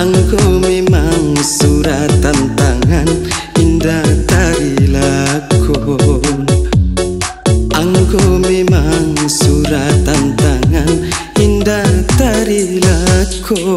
Angko memang suratan tangan Indah tari lakon. Angko memang suratan tangan Indah tari lakon